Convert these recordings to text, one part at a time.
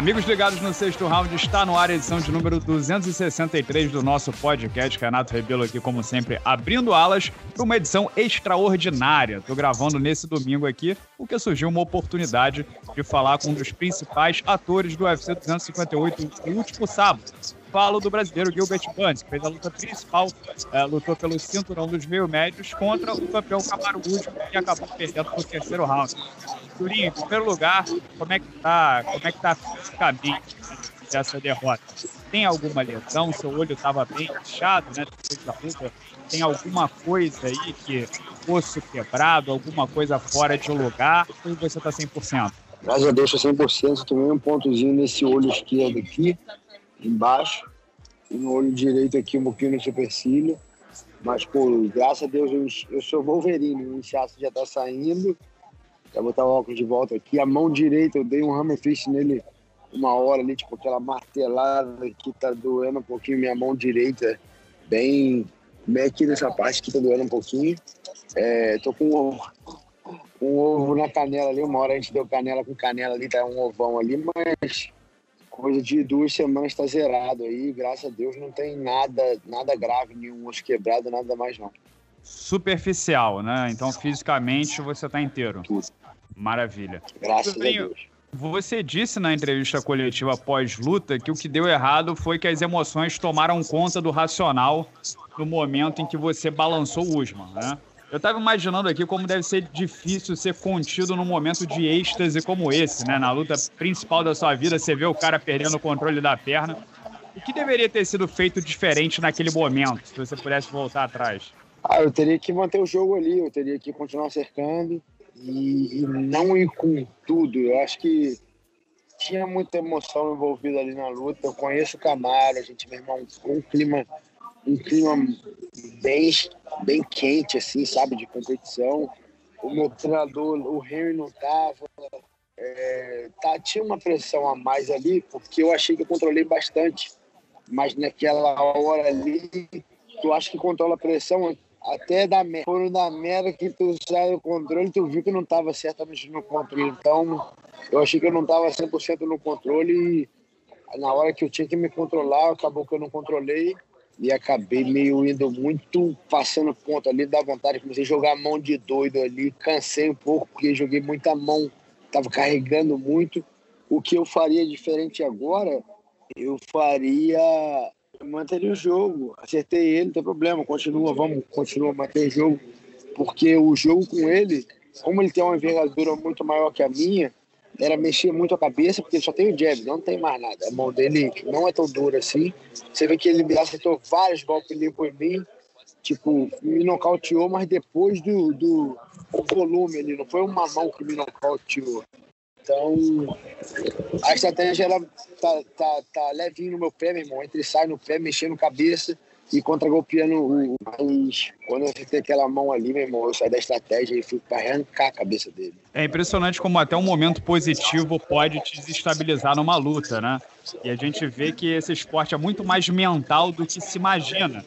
Amigos ligados no sexto round, está no ar a edição de número 263 do nosso podcast. Renato Rebelo aqui, como sempre, abrindo alas para uma edição extraordinária. Estou gravando nesse domingo aqui, porque surgiu uma oportunidade de falar com um dos principais atores do UFC 258 no último sábado. Falo do brasileiro Gilbert Burns, que fez a luta principal, é, lutou pelo cinturão dos meio médios contra o campeão Camaro Último, que acabou perdendo no terceiro round. Turinho, em primeiro lugar, como é que tá, como é que tá fisicamente dessa derrota? Tem alguma lesão? Seu olho estava bem inchado, né? Depois da luta. Tem alguma coisa aí que osso quebrado, alguma coisa fora de lugar? Ou você está 100%? Graças a Deus, estou 100%. Tomei um pontozinho nesse olho esquerdo aqui, embaixo. E no olho direito aqui, um pouquinho no supercílio. Mas, pô, graças a Deus, eu, eu sou Wolverine. O inchaço já tá saindo. Já botar o óculos de volta aqui. A mão direita, eu dei um hammer fist nele uma hora ali, tipo aquela martelada que tá doendo um pouquinho minha mão direita, bem, bem aqui nessa parte que tá doendo um pouquinho. É, tô com um ovo, um ovo na canela ali, uma hora a gente deu canela com canela ali, tá um ovão ali, mas coisa de duas semanas tá zerado aí, graças a Deus não tem nada, nada grave, nenhum osso quebrado, nada mais não. Superficial, né? Então fisicamente você tá inteiro. Tudo. Maravilha. Graças a Deus. Você disse na entrevista coletiva pós-luta que o que deu errado foi que as emoções tomaram conta do racional no momento em que você balançou o Usman, né? Eu estava imaginando aqui como deve ser difícil ser contido num momento de êxtase como esse, né? Na luta principal da sua vida, você vê o cara perdendo o controle da perna. O que deveria ter sido feito diferente naquele momento, se você pudesse voltar atrás? Ah, eu teria que manter o jogo ali, eu teria que continuar cercando, e, e não ir com tudo. Eu acho que tinha muita emoção envolvida ali na luta. Eu conheço o Camaro, a gente, meu irmão, um clima, um clima bem, bem quente, assim, sabe, de competição. O meu treinador, o Henry, não tava. É, tá, tinha uma pressão a mais ali, porque eu achei que eu controlei bastante. Mas naquela hora ali, tu acha que controla a pressão, até da merda. Foram da merda que tu saiu do controle, tu viu que não estava certamente no controle. Então, eu achei que eu não estava 100% no controle e na hora que eu tinha que me controlar, acabou que eu não controlei e acabei meio indo muito passando ponto ali, da vontade, comecei a jogar mão de doido ali, cansei um pouco porque joguei muita mão, estava carregando muito. O que eu faria diferente agora, eu faria manteria o jogo. Acertei ele, não tem problema, continua, vamos, continua, manter o jogo. Porque o jogo com ele, como ele tem uma envergadura muito maior que a minha, era mexer muito a cabeça, porque ele só tem o jab, não tem mais nada. A mão dele não é tão dura assim. Você vê que ele acertou vários golpes limpos em mim, tipo, me nocauteou, mas depois do, do volume ali, não foi uma mão que me nocauteou. Então, a estratégia ela tá, tá, tá levinho no meu pé, meu irmão. Entre sai no pé, mexendo cabeça e contra-golpeando o. Quando eu fiquei aquela mão ali, meu irmão, eu saí da estratégia e fui para arrancar a cabeça dele. É impressionante como até um momento positivo pode te desestabilizar numa luta, né? E a gente vê que esse esporte é muito mais mental do que se imagina.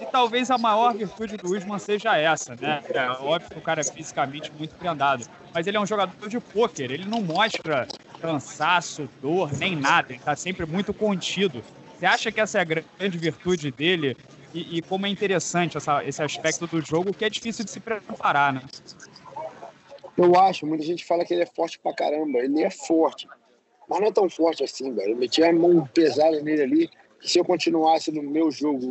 E talvez a maior virtude do Usman seja essa, né? É óbvio que o cara é fisicamente muito prendado, mas ele é um jogador de pôquer, ele não mostra cansaço, dor, nem nada, ele tá sempre muito contido. Você acha que essa é a grande virtude dele? E, e como é interessante essa, esse aspecto do jogo, que é difícil de se preparar, né? Eu acho, muita gente fala que ele é forte pra caramba. Ele é forte, mas não é tão forte assim, velho. Eu meti a mão pesada nele ali, se eu continuasse no meu jogo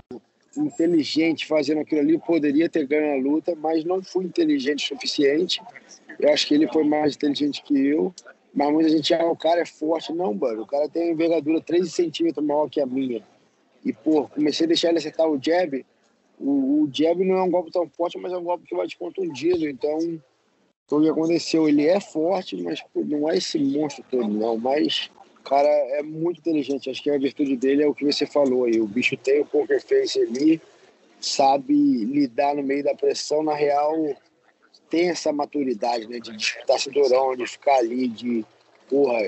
inteligente fazendo aquilo ali, poderia ter ganho a luta, mas não fui inteligente o suficiente. Eu acho que ele foi mais inteligente que eu. Mas muita gente ah, o cara é forte. Não, mano. O cara tem uma envergadura 13 centímetros maior que a minha. E, pô, comecei a deixar ele acertar o jab. O, o jab não é um golpe tão forte, mas é um golpe que vai te contundido. Então, o que aconteceu? Ele é forte, mas pô, não é esse monstro todo, não. Mas cara é muito inteligente. Acho que a virtude dele é o que você falou aí. O bicho tem o poker face ali, sabe lidar no meio da pressão. Na real, tem essa maturidade, né? De disputar cinturão, de ficar ali, de. Porra,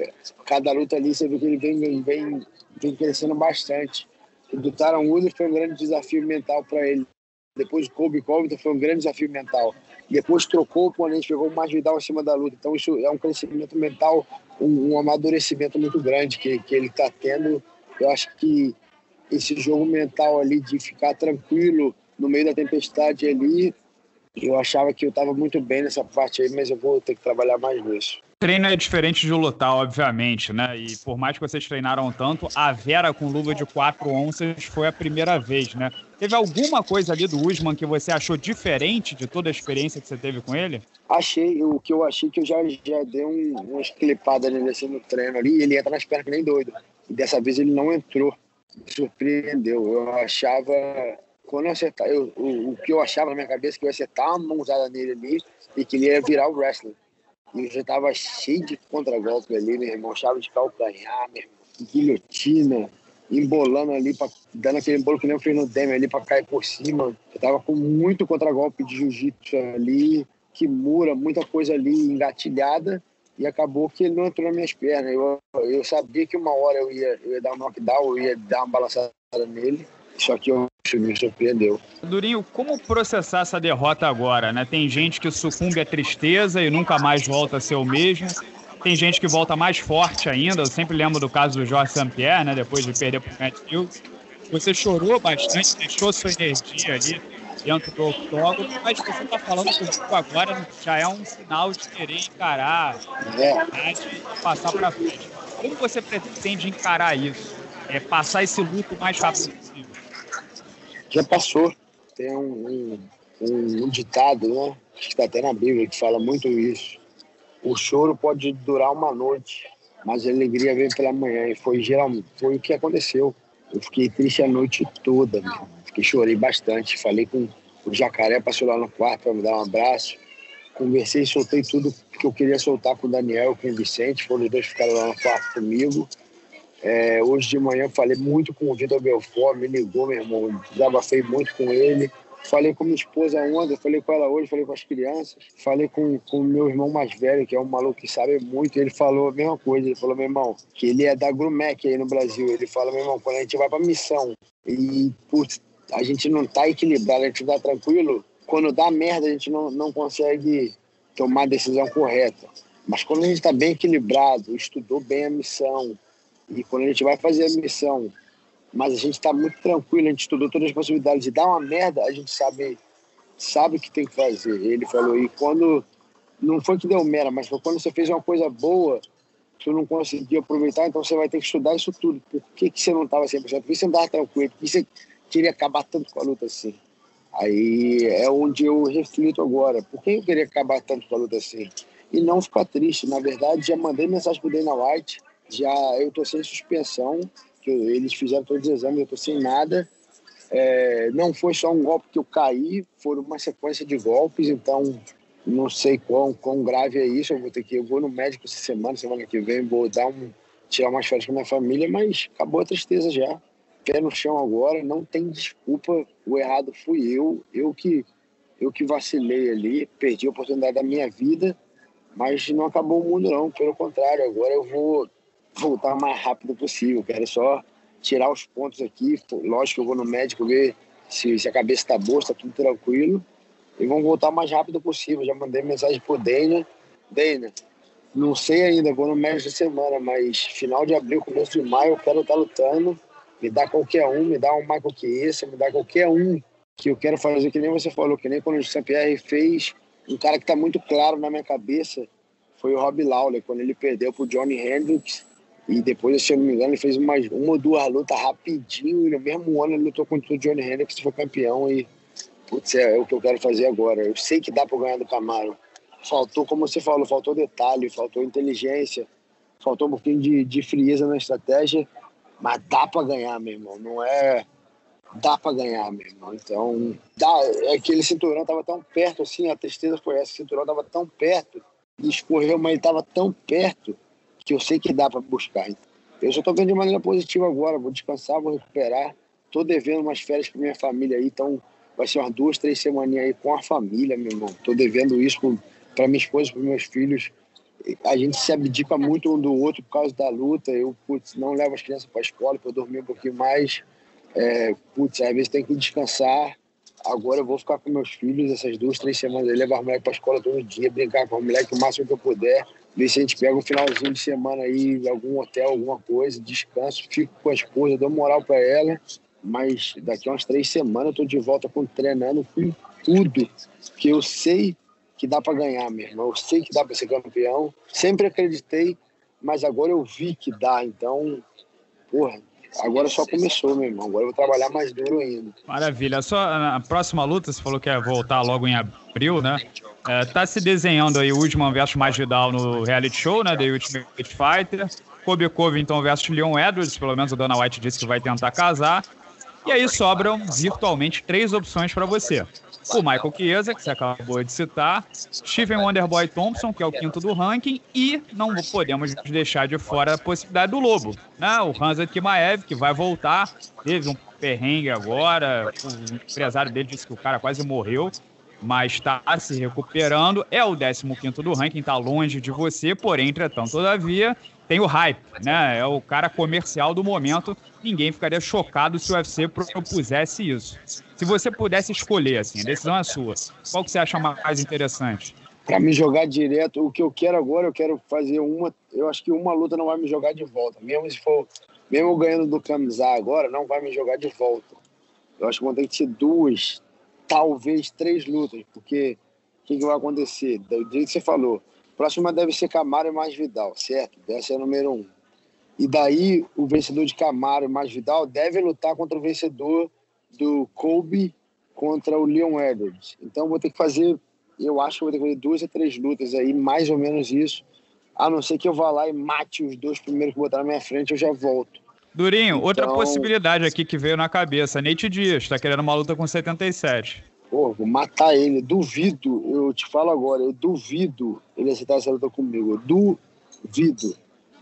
cada luta ali você vê que ele vem, vem, vem crescendo bastante. O do Woodley foi um grande desafio mental para ele. Depois do Kobe Covington foi um grande desafio mental. depois trocou o oponente, pegou o Masvidal acima da luta. Então isso é um crescimento mental, um, um amadurecimento muito grande que, que ele está tendo. Eu acho que esse jogo mental ali de ficar tranquilo no meio da tempestade ali, eu achava que eu estava muito bem nessa parte aí, mas eu vou ter que trabalhar mais nisso treino é diferente de lutar, obviamente, né? E por mais que vocês treinaram tanto, a Vera com luva de 4 onças foi a primeira vez, né? Teve alguma coisa ali do Usman que você achou diferente de toda a experiência que você teve com ele? Achei, o que eu achei que eu já, já dei um, uma esclipada nele assim no treino ali, e ele entra nas pernas que nem doido. E dessa vez ele não entrou. Me surpreendeu. Eu achava. Quando eu acertar, eu, o, o que eu achava na minha cabeça que eu ia acertar uma mãozada nele ali e que ele ia virar o wrestling. E eu já tava cheio de contragolpe ali, meu irmão. Chave de calcanhar, meu irmão. Guilhotina, embolando ali, pra, dando aquele embolo que nem eu fiz no Demi ali pra cair por cima. Eu tava com muito contragolpe de jiu-jitsu ali, kimura, muita coisa ali engatilhada. E acabou que ele não entrou nas minhas pernas. Eu, eu sabia que uma hora eu ia, eu ia dar um knockdown, eu ia dar uma balançada nele. Só que eu me surpreendeu. Durinho, como processar essa derrota agora? Né? Tem gente que sucumbe à tristeza e nunca mais volta a ser o mesmo. Tem gente que volta mais forte ainda. Eu sempre lembro do caso do Jorge St-Pierre, né? depois de perder para o Matt Hughes. Você chorou bastante, deixou sua energia ali dentro do octógono, mas você está falando comigo agora já é um sinal de querer encarar é. e passar para frente. Como você pretende encarar isso? É passar esse luto o mais rápido possível? Já passou. Tem um, um, um, ditado, né? que está até na Bíblia, que fala muito isso. O choro pode durar uma noite, mas a alegria vem pela manhã. E foi, geralmente, foi o que aconteceu. Eu fiquei triste a noite toda. Fiquei, chorei bastante. Falei com o jacaré, passou lá no quarto para me dar um abraço. Conversei, soltei tudo que eu queria soltar com o Daniel, com o Vicente. Foram os dois que ficaram lá no quarto comigo. É, hoje de manhã falei muito com o Vitor Belfort, me ligou, meu irmão, desabafei muito com ele. Falei com minha esposa ontem, falei com ela hoje, falei com as crianças. Falei com o meu irmão mais velho, que é um maluco que sabe muito. Ele falou a mesma coisa. Ele falou, meu irmão, que ele é da Grumec aí no Brasil. Ele fala, meu irmão, quando a gente vai pra missão e, putz, a gente não tá equilibrado, a gente tá tranquilo, quando dá merda, a gente não, não consegue tomar a decisão correta. Mas quando a gente tá bem equilibrado, estudou bem a missão, e quando a gente vai fazer a missão, mas a gente está muito tranquilo, a gente estudou todas as possibilidades de dar uma merda, a gente sabe sabe o que tem que fazer. Ele falou, e quando não foi que deu merda, mas foi quando você fez uma coisa boa, você não conseguiu aproveitar, então você vai ter que estudar isso tudo. Por que, que você não estava 100%? Por que você não estava tranquilo? Por que você queria acabar tanto com a luta assim? Aí é onde eu reflito agora. Por que eu queria acabar tanto com a luta assim? E não ficar triste. Na verdade, já mandei mensagem pro Dana White já eu tô sem suspensão, que eles fizeram todos os exames, eu tô sem nada. É, não foi só um golpe que eu caí, foram uma sequência de golpes, então não sei quão, quão grave é isso. Eu vou ter que eu vou no médico essa semana, semana que vem, vou dar um tirar umas férias com a minha família, mas acabou a tristeza já. Pé no chão agora, não tem desculpa. O errado fui eu, eu que eu que vacilei ali, perdi a oportunidade da minha vida, mas não acabou o mundo não, pelo contrário, agora eu vou voltar o mais rápido possível. Quero só tirar os pontos aqui. Lógico que eu vou no médico ver se, se a cabeça está boa, está tudo tranquilo. E vamos voltar o mais rápido possível. Já mandei mensagem pro Dana. Dana, não sei ainda, vou no médico de semana, mas final de abril, começo de maio, eu quero estar tá lutando. Me dá qualquer um, me dá um Michael que esse, me dá qualquer um que eu quero fazer, que nem você falou, que nem quando o Saint-Pierre fez, um cara que está muito claro na minha cabeça foi o Rob Lawler, quando ele perdeu pro Johnny Hendricks e depois, se eu não me engano, ele fez uma, uma ou duas lutas rapidinho. E no mesmo ano ele lutou contra o Johnny Hendricks foi campeão. E, putz, é, é, o que eu quero fazer agora. Eu sei que dá para ganhar do Camaro. Faltou, como você falou, faltou detalhe, faltou inteligência, faltou um pouquinho de, de frieza na estratégia. Mas dá para ganhar, meu irmão. Não é. Dá para ganhar, meu irmão. Então, dá, é aquele cinturão tava tão perto assim, a tristeza foi essa. O cinturão tava tão perto, escorreu, mas ele tava tão perto que eu sei que dá para buscar. Eu só estou vendo de maneira positiva agora, vou descansar, vou recuperar. Estou devendo umas férias para minha família aí, então vai ser umas duas, três semaninhas aí com a família, meu irmão. Estou devendo isso para minha esposa, para meus filhos. A gente se abdica muito um do outro por causa da luta. Eu, putz, não levo as crianças para a escola para dormir um pouquinho mais. É, putz, às vezes tem que descansar. Agora eu vou ficar com meus filhos essas duas, três semanas aí, levar os moleques pra escola todo dia, brincar com os moleques o máximo que eu puder. Ver se a gente pega um finalzinho de semana aí, algum hotel, alguma coisa, descanso, fico com a esposa, dou moral para ela. Mas daqui a umas três semanas eu tô de volta com treinando com tudo. Que eu sei que dá para ganhar mesmo. Eu sei que dá para ser campeão. Sempre acreditei, mas agora eu vi que dá. Então, porra, Agora só começou, meu irmão. Agora eu vou trabalhar mais duro ainda. Maravilha. A a próxima luta, você falou que ia voltar logo em abril, né? É, tá se desenhando aí o Usman versus Masvidal no reality show, né? The Ultimate Fighter. Kobe Covington versus Leon Edwards, pelo menos o Dana White disse que vai tentar casar. E aí sobram virtualmente três opções para você o Michael Chiesa, que você acabou de citar, Stephen Wonderboy Thompson, que é o quinto do ranking, e não podemos deixar de fora a possibilidade do Lobo, né? O Hansa Kimaev, que vai voltar, teve um perrengue agora, o empresário dele disse que o cara quase morreu, mas está se recuperando, é o 15 do ranking, está longe de você, porém, entretanto, todavia, tem o hype, né? É o cara comercial do momento. Ninguém ficaria chocado se o UFC propusesse isso. Se você pudesse escolher, assim, a decisão é sua. Qual que você acha mais interessante? Para me jogar direto, o que eu quero agora, eu quero fazer uma. Eu acho que uma luta não vai me jogar de volta. Mesmo se for, mesmo ganhando do Kamizar agora, não vai me jogar de volta. Eu acho que vão ter que ser duas, talvez três lutas, porque o que, que vai acontecer? Do jeito que você falou, Próxima deve ser Camaro e mais Vidal, certo? Essa é a número um. E daí o vencedor de Camaro e mais Vidal deve lutar contra o vencedor do Kobe contra o Leon Edwards. Então vou ter que fazer, eu acho que vou ter que fazer duas ou três lutas aí, mais ou menos isso. A não ser que eu vá lá e mate os dois primeiros que botar na minha frente, eu já volto. Durinho, então... outra possibilidade aqui que veio na cabeça. Nate Dias está querendo uma luta com 77. Pô, vou matar ele. Duvido, eu te falo agora, eu duvido ele aceitar essa luta comigo. Eu duvido.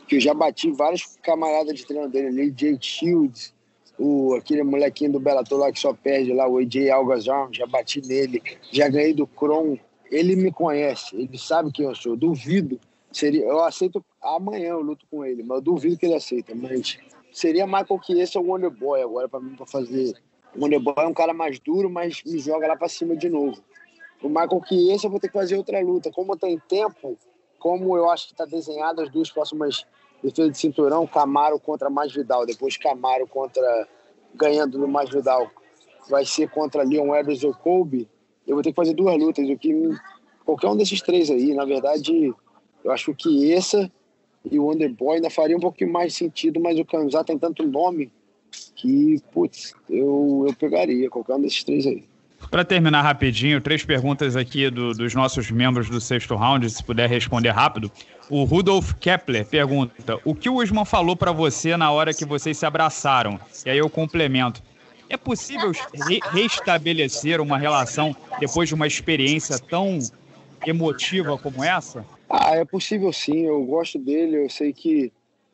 Que eu já bati vários camaradas de treino dele ali, Shields, o, aquele molequinho do Bellator lá que só perde lá, o AJ Algazarm, já bati nele, já ganhei do Kron. Ele me conhece, ele sabe quem eu sou. Duvido. Seria, eu aceito amanhã, eu luto com ele, mas eu duvido que ele aceita. Mas seria Michael é o Wonder Boy agora para mim para fazer o Moneyball é um cara mais duro, mas me joga lá para cima de novo. O Michael esse eu vou ter que fazer outra luta. Como tem tempo, como eu acho que está desenhado as duas próximas defesas de cinturão, Camaro contra Masvidal, depois Camaro contra ganhando no Masvidal, vai ser contra Leon Edwards ou Kobe. Eu vou ter que fazer duas lutas, o que qualquer um desses três aí, na verdade, eu acho que essa e o Underboy ainda faria um pouquinho mais sentido, mas o Kanzá tem tanto nome que, putz, eu, eu pegaria qualquer um desses três aí. Para terminar rapidinho, três perguntas aqui do, dos nossos membros do sexto round, se puder responder rápido. O Rudolf Kepler pergunta: O que o Usman falou para você na hora que vocês se abraçaram? E aí eu complemento: É possível re restabelecer uma relação depois de uma experiência tão emotiva como essa? Ah, é possível sim. Eu gosto dele. Eu sei que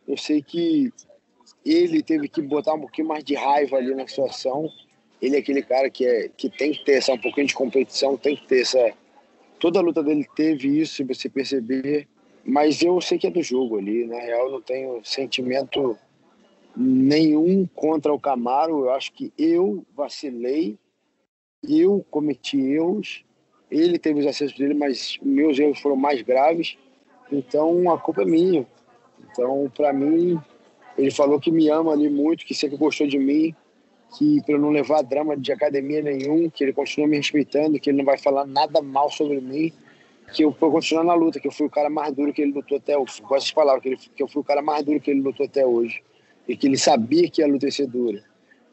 eu sei que ele teve que botar um pouquinho mais de raiva ali na situação. Ele é aquele cara que, é, que tem que ter essa, um pouquinho de competição, tem que ter essa. Toda a luta dele teve isso, se você perceber. Mas eu sei que é do jogo ali. Na real, não tenho sentimento nenhum contra o Camaro. Eu acho que eu vacilei, eu cometi erros. Ele teve os acessos dele, mas meus erros foram mais graves. Então a culpa é minha. Então, para mim, ele falou que me ama ali muito, que sempre gostou de mim, que para eu não levar drama de academia nenhum, que ele continua me respeitando, que ele não vai falar nada mal sobre mim, que eu vou continuar na luta, que eu fui o cara mais duro que ele lutou até hoje. Com essas palavras, que, ele, que eu fui o cara mais duro que ele lutou até hoje. E que ele sabia que a luta ia ser dura.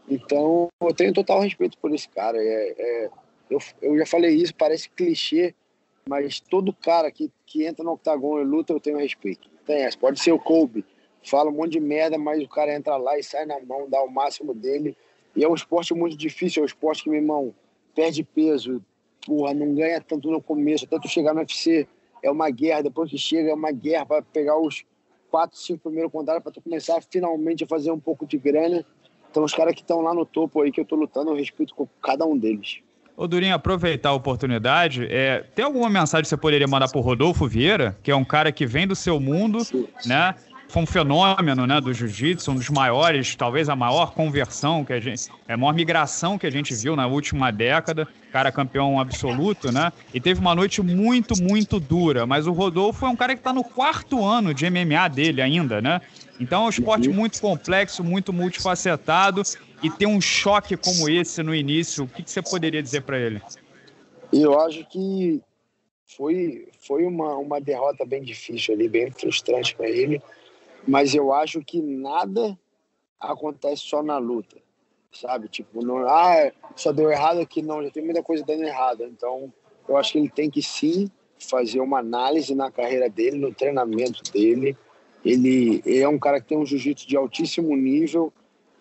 Então, eu tenho total respeito por esse cara. É, é, eu, eu já falei isso, parece clichê, mas todo cara que, que entra no octagon e luta, eu tenho respeito. Tem essa. Pode ser o Kobe, fala um monte de merda, mas o cara entra lá e sai na mão, dá o máximo dele. E é um esporte muito difícil, é um esporte que, meu irmão, perde peso, porra, não ganha tanto no começo, tanto chegar no UFC é uma guerra, depois que chega é uma guerra para pegar os quatro, cinco primeiros contatos para tu começar finalmente a fazer um pouco de grana. Então os caras que estão lá no topo aí que eu tô lutando, eu respeito com cada um deles. Ô Durinho, aproveitar a oportunidade, é, tem alguma mensagem que você poderia mandar pro Rodolfo Vieira, que é um cara que vem do seu mundo, né? Foi um fenômeno né, do jiu-jitsu, um dos maiores, talvez a maior conversão que a gente. É a maior migração que a gente viu na última década. Cara campeão absoluto, né? E teve uma noite muito, muito dura. Mas o Rodolfo é um cara que está no quarto ano de MMA dele ainda, né? Então é um esporte uhum. muito complexo, muito multifacetado. E ter um choque como esse no início, o que, que você poderia dizer para ele? Eu acho que foi, foi uma, uma derrota bem difícil ali, bem frustrante para ele mas eu acho que nada acontece só na luta, sabe? Tipo, não, ah, só deu errado aqui, não, já tem muita coisa dando errado. Então, eu acho que ele tem que sim fazer uma análise na carreira dele, no treinamento dele. Ele, ele é um cara que tem um jiu-jitsu de altíssimo nível.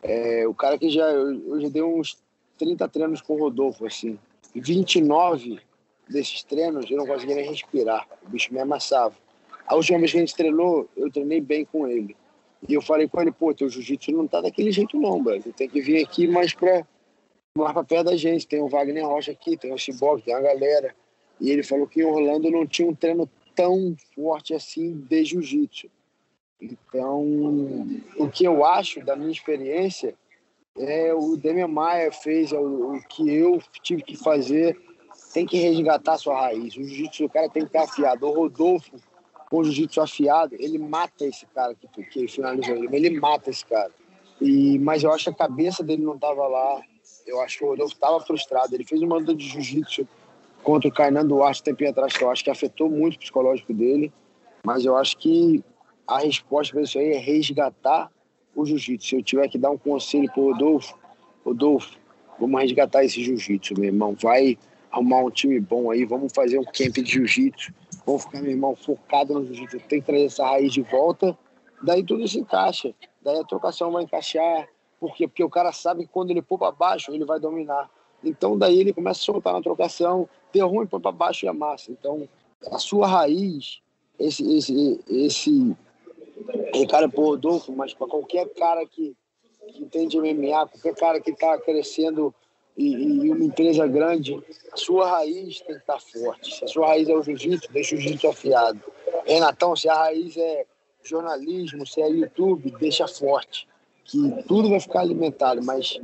É, o cara que já, eu já dei uns 30 treinos com o Rodolfo, assim. 29 desses treinos eu não conseguia nem respirar. O bicho me amassava. A última vez que a gente treinou, eu treinei bem com ele. E eu falei com ele, pô, teu jiu-jitsu não tá daquele jeito não, velho. Tem que vir aqui mais pra, mais pra perto da gente. Tem o Wagner Rocha aqui, tem o Cyborg, tem a galera. E ele falou que em Orlando não tinha um treino tão forte assim de jiu-jitsu. Então, o que eu acho da minha experiência é o Demian Maia fez, é o, o que eu tive que fazer, tem que resgatar sua raiz. O jiu-jitsu do cara tem que estar afiado. O Rodolfo com jiu-jitsu afiado, ele mata esse cara que, que finalizou ele, ele mata esse cara. E, mas eu acho que a cabeça dele não estava lá, eu acho que o Rodolfo estava frustrado, ele fez uma luta de jiu-jitsu contra o Kainan Duarte tempinho atrás, que eu acho que afetou muito o psicológico dele, mas eu acho que a resposta para isso aí é resgatar o jiu-jitsu. Se eu tiver que dar um conselho pro Rodolfo, Rodolfo, vamos resgatar esse jiu-jitsu, meu irmão, vai arrumar um time bom aí, vamos fazer um camp de jiu-jitsu, vou ficar, meu irmão, focado no jiu-jitsu. Tem que trazer essa raiz de volta. Daí tudo se encaixa. Daí a trocação vai encaixar. Por quê? Porque o cara sabe que quando ele pôr para baixo, ele vai dominar. Então daí ele começa a soltar na trocação, deu ruim, põe para baixo e amassa. Então a sua raiz, esse, esse, esse, esse cara pro Rodolfo, mas para qualquer cara que, que entende MMA, qualquer cara que está crescendo e, e, uma empresa grande, a sua raiz tem que estar forte. Se a sua raiz é o jiu-jitsu, deixa o jiu-jitsu afiado. Renatão, se a raiz é jornalismo, se é YouTube, deixa forte. Que tudo vai ficar alimentado, mas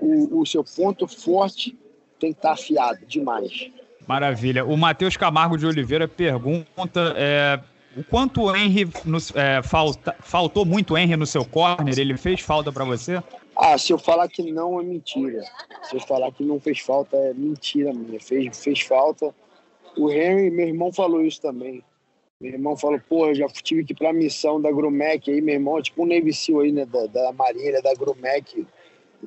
o, o seu ponto forte tem que estar afiado demais. Maravilha. O Matheus Camargo de Oliveira pergunta é, o quanto o Henry nos, é, falta, faltou muito Henry no seu corner? Ele fez falta para você? Ah, se eu falar que não é mentira. Se eu falar que não fez falta é mentira minha. Fez, fez falta. O Henry, meu irmão falou isso também. Meu irmão falou, porra, já tive que ir pra missão da Grumec aí, meu irmão, é tipo um Navy Seal aí, né, da, da Marinha, da Grumec,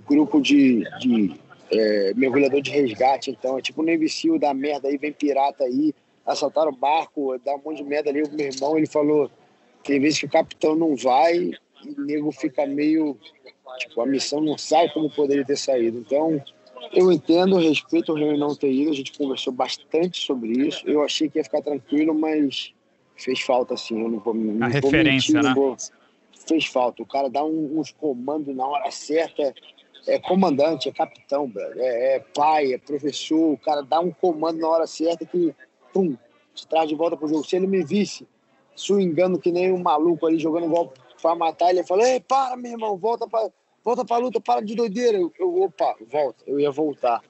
grupo de, de é, mergulhador de resgate, então, é tipo um Navy Seal da merda aí, vem pirata aí, assaltaram o barco, dá um monte de merda ali, o meu irmão, ele falou, tem vezes que o capitão não vai e o nego fica meio Tipo, a missão não sai como poderia ter saído. Então, eu entendo, respeito o Rio não ter ido, a gente conversou bastante sobre isso. Eu achei que ia ficar tranquilo, mas fez falta, assim. Eu não vou, não a vou referência, mentir, né? Vou... Fez falta. O cara dá uns comandos na hora certa. É comandante, é capitão, É, é, pai, é professor. O cara dá um comando na hora certa que, pum, te traz de volta pro jogo. Se ele me visse swingando que nem um maluco ali, jogando igual para matar, ele falou: Ei, para, meu irmão, volta para volta pra luta, para de doideira. Eu, eu, opa, volta, eu ia voltar.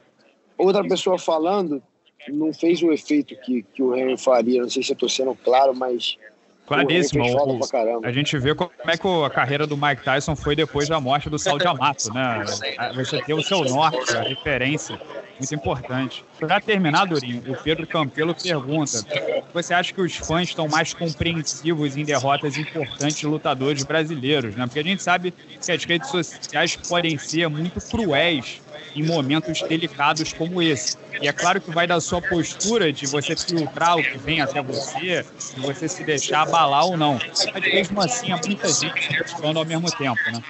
Outra pessoa falando não fez o efeito que, que o Henry faria. Não sei se eu tô sendo claro, mas Claríssimo. O, a gente vê como é que a carreira do Mike Tyson foi depois da morte do Sal de Amato, né? Você tem o seu norte, a referência, muito importante. Para terminar, Durinho, o Pedro Campelo pergunta: você acha que os fãs estão mais compreensivos em derrotas importantes de lutadores brasileiros, né? Porque a gente sabe que as redes sociais podem ser muito cruéis em momentos delicados como esse. E é claro que vai da sua postura de você filtrar o que vem até você, de você se deixar abalar ou não. Mas mesmo assim, há muita gente criticando ao mesmo tempo, né?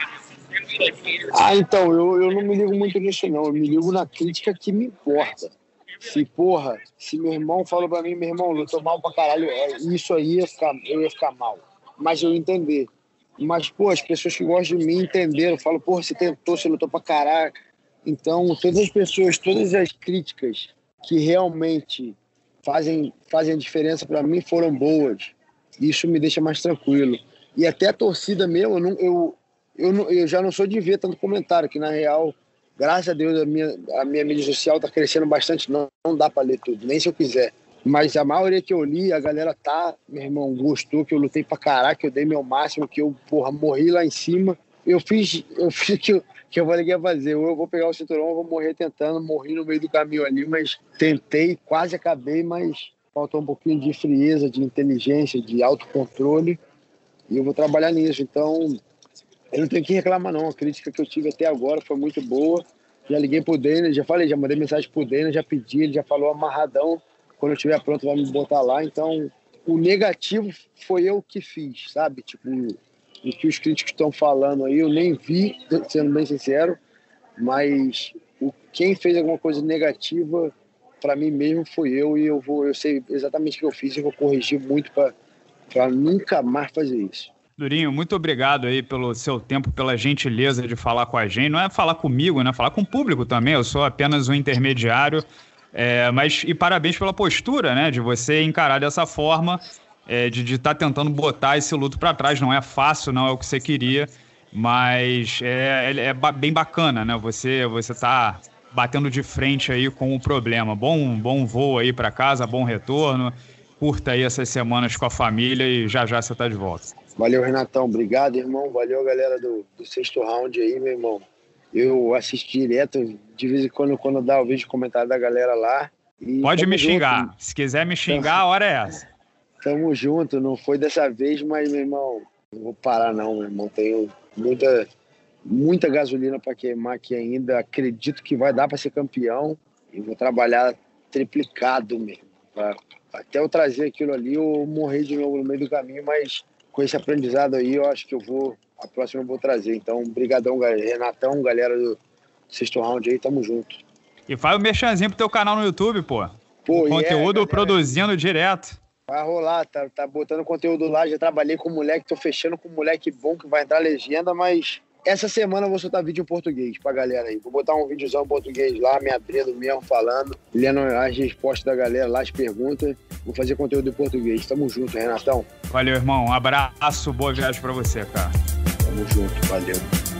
Ah, então, eu, eu não me ligo muito nisso, não. Eu me ligo na crítica que me importa. Se, porra, se meu irmão falou pra mim, meu irmão, lutou mal pra caralho, é, isso aí ia ficar, eu ia ficar mal. Mas eu entender. Mas, pô, as pessoas que gostam de mim entenderam. Falam, porra, você tentou, você lutou pra caralho. Então, todas as pessoas, todas as críticas que realmente fazem, fazem a diferença para mim foram boas. Isso me deixa mais tranquilo. e até a torcida mesmo, eu, não, eu, eu, eu já não sou de ver tanto comentário, que na real, graças a Deus, a minha, a minha mídia social tá crescendo bastante, não, não dá para ler tudo, nem se eu quiser. Mas a maioria que eu li, a galera tá, meu irmão, gostou, que eu lutei pra caraca, que eu dei meu máximo, que eu, porra, morri lá em cima. Eu fiz, eu fiz que eu, que eu falei que ia fazer. Ou eu vou pegar o cinturão, ou vou morrer tentando, morri no meio do caminho ali, mas tentei, quase acabei, mas faltou um pouquinho de frieza, de inteligência, de autocontrole. E eu vou trabalhar nisso. Então, eu não tenho que reclamar, não. A crítica que eu tive até agora foi muito boa. Já liguei pro Dana, já falei, já mandei mensagem pro Dana, já pedi, ele já falou amarradão quando eu estiver pronto vai me botar lá. Então, o negativo foi eu que fiz, sabe? Tipo, o que os críticos estão falando aí, eu nem vi, sendo bem sincero, mas o, quem fez alguma coisa negativa para mim mesmo foi eu e eu vou, eu sei exatamente o que eu fiz e vou corrigir muito para nunca mais fazer isso. Durinho, muito obrigado aí pelo seu tempo, pela gentileza de falar com a gente. Não é falar comigo, né? Falar com o público também. Eu sou apenas um intermediário. É, mas e parabéns pela postura, né? De você encarar dessa forma, é, de estar tá tentando botar esse luto para trás. Não é fácil, não é o que você queria, mas é, é, é bem bacana, né? Você você tá batendo de frente aí com o problema. Bom bom voo aí para casa, bom retorno. Curta aí essas semanas com a família e já já você tá de volta. Valeu, Renatão. Obrigado, irmão. Valeu, galera do, do sexto round aí, meu irmão. Eu assisto direto, de vez em quando, quando dá o vídeo comentário da galera lá. Pode me xingar. Junto. Se quiser me xingar, a hora é essa. Tamo junto. Não foi dessa vez, mas, meu irmão, não vou parar não, meu irmão. Tenho muita, muita gasolina para queimar aqui ainda. Acredito que vai dar para ser campeão. E vou trabalhar triplicado mesmo. Pra, até eu trazer aquilo ali ou morrer de novo no meio do caminho, mas com esse aprendizado aí, eu acho que eu vou a próxima eu vou trazer. Então, brigadão, Renatão, galera do sexto round aí, tamo junto. E faz o um merchanzinho pro teu canal no YouTube, pô. Pô, conteúdo é, produzindo direto. Vai rolar, tá, tá botando conteúdo lá, já trabalhei com moleque, tô fechando com moleque bom que vai entrar legenda, mas essa semana eu vou soltar vídeo em português pra galera aí. Vou botar um videozão em português lá, me abrindo mesmo, falando, lendo as respostas da galera lá, as perguntas. Vou fazer conteúdo em português. Tamo junto, Renatão. Valeu, irmão. Um abraço, boa viagem pra você, cara. Tamo junto, valeu.